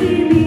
see me.